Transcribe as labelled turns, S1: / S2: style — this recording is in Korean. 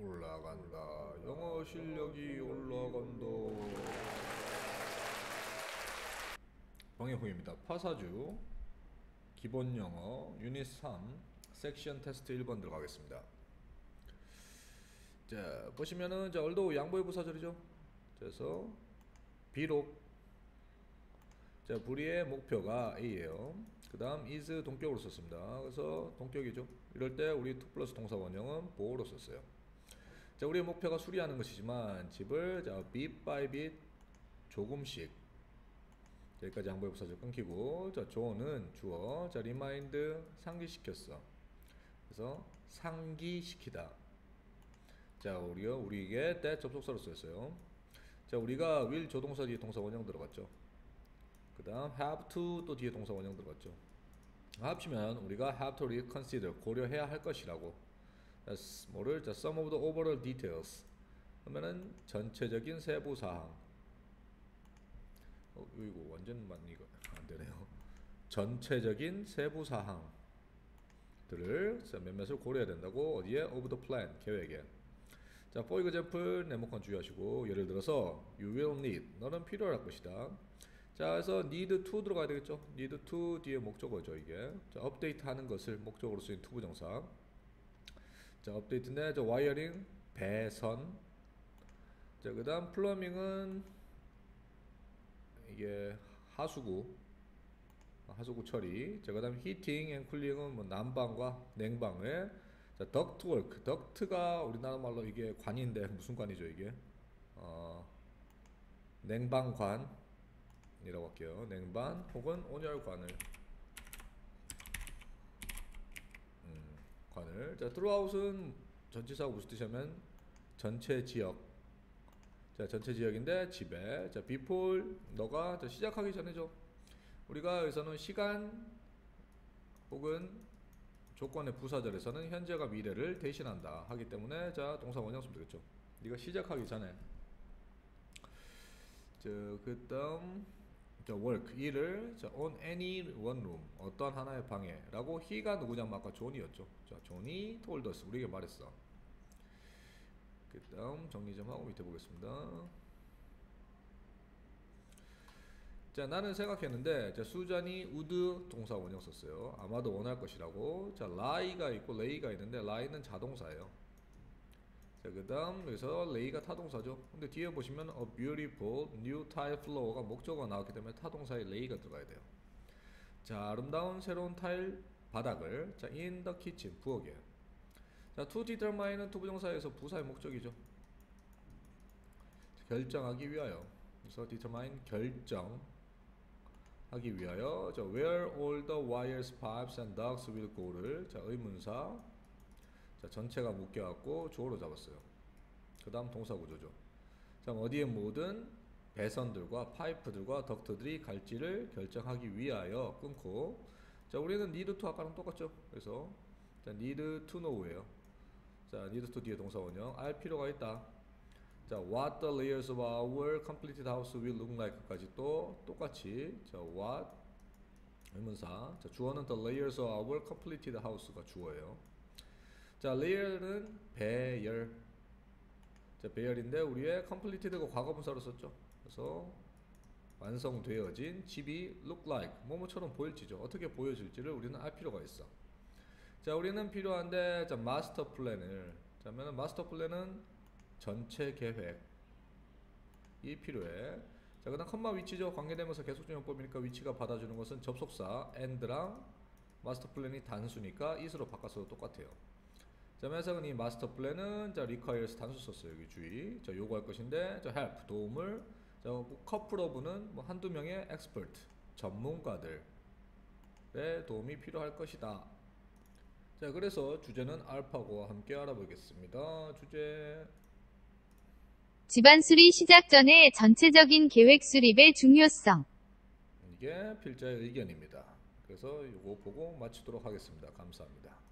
S1: 올라간다. 영어 실력이 올라간다. 방해호입니다. 파사주 기본 영어 유닛 3 섹션 테스트 1번 들어가겠습니다. 자 보시면은 자 얼도 양보의 부사절이죠. 그래서 비록 자 불의의 목표가 A예요. 그 다음 is 동격으로 썼습니다. 그래서 동격이죠. 이럴 때 우리 to plus 동사 원형은 보호로 썼어요. 자 우리의 목표가 수리하는 것이지만 집을 자 bit by bit 조금씩 여기까지 양보의 부사절 끊기고 자 존은 주어 자 remind 상기시켰어. 그래서 상기시키다. 자 우리가 우리에게 때 접속사로 쓰였어요. 자 우리가 will 조동사 뒤에 동사 원형 들어갔죠. 그 다음 have to 또 뒤에 동사 원형 들어갔죠. 합치면 우리가 have to reconsider 고려해야 할 것이라고. 자, 뭐를 자 some of the overall details 하면은 전체적인 세부 사항. 어 이거 완전 맞니 이거 안 되네요. 전체적인 세부 사항들을 자, 몇몇을 고려해야 된다고 어디에 of the plan 계획에. 자, for example 네모칸 주의하시고 예를 들어서 you will need 너는 필요할 것이다. 자, 그래서 need to 들어가야 되겠죠. need to 뒤에 목적어죠, 이게. 자, 업데이트 하는 것을 목적으로 쓰인 to 부정사. 자, update인데 저 wiring 배선. 자, 그 다음 plumbing은 이게 하수구 하수구 처리. 자, 그 다음 heating and cooling은 뭐 난방과 냉방을 자, ductwork. 덕트가 우리나라 말로 이게 관인데 무슨 관이죠, 이게? 어, 냉방관 이라고 할게요. 냉방 혹은 온열관을 음, 관을 자 throughout은 전치사가 무슨 뜻이냐면 전체 지역 자 전체 지역인데 집에 자 before 너가 자, 시작하기 전에죠. 우리가 여기서는 시간 혹은 조건의 부사절에서는 현재가 미래를 대신한다 하기 때문에 자 동사 원형 쓰면 되겠죠. 네가 시작하기 전에 자 그다음 자, work 일을 자, on any one room 어떤 하나의 방에라고 he가 누구냐면 아까 존이었죠. 자, 존이 told us 우리에게 말했어. 그다음 정리 좀 하고 밑에 보겠습니다. 자, 나는 생각했는데 자, 수잔이 would 동사 원형 썼어요. 아마도 원할 것이라고. 자, lie가 있고 lay가 있는데 lie는 자동사예요. 자, 그 다음 여기서 lay가 타동사죠. 근데 뒤에 보시면 a beautiful new tile floor가 목적어가 나왔기 때문에 타동사에 lay가 들어가야 돼요. 자, 아름다운 새로운 타일 바닥을 자, in the kitchen 부엌에. 자, to determine은 to부정사에서 부사의 목적이죠. 결정하기 위하여. 그래서 determine 결정 하기 위하여. 자, where all the wires, pipes and ducts will go를 자, 의문사 자, 전체가 묶여갖고 주어로 잡았어요. 그 다음 동사 구조죠. 자, 어디에 모든 배선들과 파이프들과 덕트들이 갈지를 결정하기 위하여 끊고 자, 우리는 need to 아까랑 똑같죠. 그래서 자, need to know예요. 자, need to 뒤에 동사 원형 알 필요가 있다. 자, what the layers of our completed house will look like까지 또 똑같이 자, what 의문사 자, 주어는 the layers of our completed house가 주어예요. 자, layer는 배열. 자, 배열인데 우리의 completed가 과거분사로 썼죠. 그래서 완성되어진 집이 look like 뭐뭐처럼 보일지죠. 어떻게 보여질지를 우리는 알 필요가 있어. 자, 우리는 필요한데 자, 마스터 플랜을 자면은 마스터 플랜은 전체 계획이 필요해. 자, 그다음 컴마 위치죠. 관계대명사 계속적용법이니까 위치가 받아주는 것은 접속사 and랑 마스터 플랜이 단수니까 it으로 바꿔서 똑같아요. 자, 이 마스터 플랜은 자, requires 단수 썼어요. 여기 주의. 자, 요구할 것인데 자, help 도움을 자, couple of는 뭐 한두 명의 expert 전문가들의 도움이 필요할 것이다. 자, 그래서 주제는 알파고와 함께 알아보겠습니다. 주제
S2: 집안 수리 시작 전에 전체적인 계획 수립의 중요성.
S1: 이게 필자의 의견입니다. 그래서 이거 보고 마치도록 하겠습니다. 감사합니다.